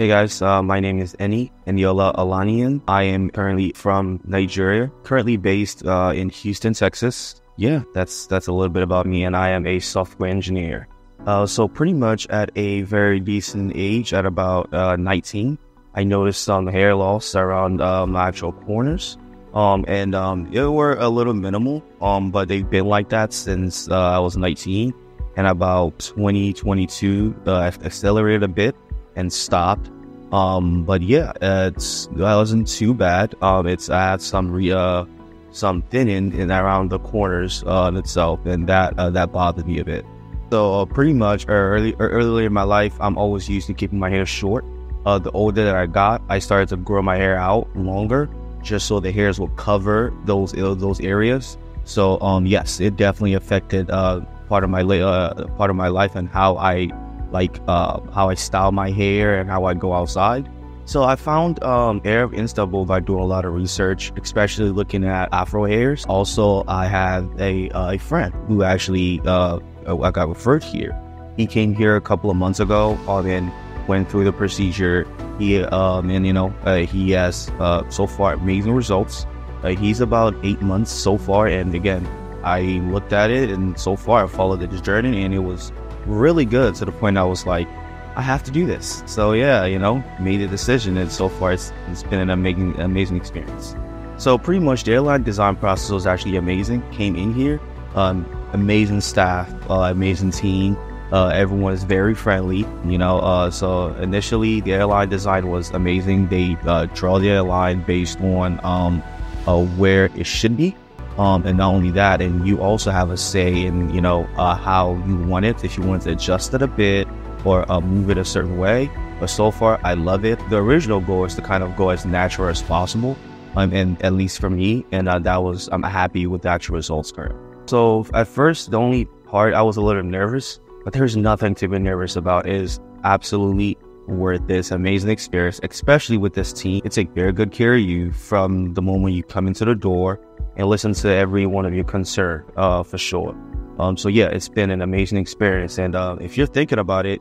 Hey guys, uh, my name is Eni Eniola Alanian. I am currently from Nigeria, currently based uh, in Houston, Texas. Yeah, that's that's a little bit about me, and I am a software engineer. Uh, so pretty much at a very decent age, at about uh, 19, I noticed some hair loss around uh, my actual corners. Um, and um, it were a little minimal, um, but they've been like that since uh, I was 19. And about 2022, uh, accelerated a bit and stopped. Um, but yeah, it's it wasn't too bad. Um, it's I had some re, uh, some thinning in around the corners uh, itself, and that uh, that bothered me a bit. So uh, pretty much early earlier in my life, I'm always used to keeping my hair short. Uh, the older that I got, I started to grow my hair out longer, just so the hairs will cover those uh, those areas. So um, yes, it definitely affected uh, part of my uh, part of my life and how I like uh, how I style my hair and how I go outside. So I found um, Hair of Istanbul by doing a lot of research, especially looking at Afro hairs. Also, I have a, uh, a friend who actually uh, I got referred here. He came here a couple of months ago and went through the procedure. He um, and you know uh, he has uh, so far amazing results. Uh, he's about eight months so far, and again, I looked at it and so far I followed his journey, and it was really good to the point I was like, I have to do this. So yeah, you know, made a decision, and so far it's, it's been an amazing, amazing experience. So pretty much the hairline design process was actually amazing. Came in here, um, amazing staff, uh, amazing team. Uh, everyone is very friendly, you know. Uh, so initially, the hairline design was amazing. They uh, draw the hairline based on um, uh, where it should be, um, and not only that, and you also have a say in, you know, uh, how you want it. If you want to adjust it a bit or uh, move it a certain way. But so far, I love it. The original goal is to kind of go as natural as possible, um, and at least for me, and uh, that was I'm happy with the actual results currently. So at first, the only part I was a little nervous, but there's nothing to be nervous about. It is absolutely worth this amazing experience, especially with this team. They take very good care of you from the moment you come into the door and listen to every one of your concern uh, for sure. Um, so yeah, it's been an amazing experience, and uh, if you're thinking about it,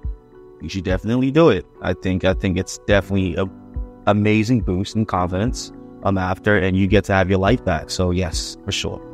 you should definitely do it. I think I think it's definitely a amazing boost in confidence um after, and you get to have your life back. So yes, for sure.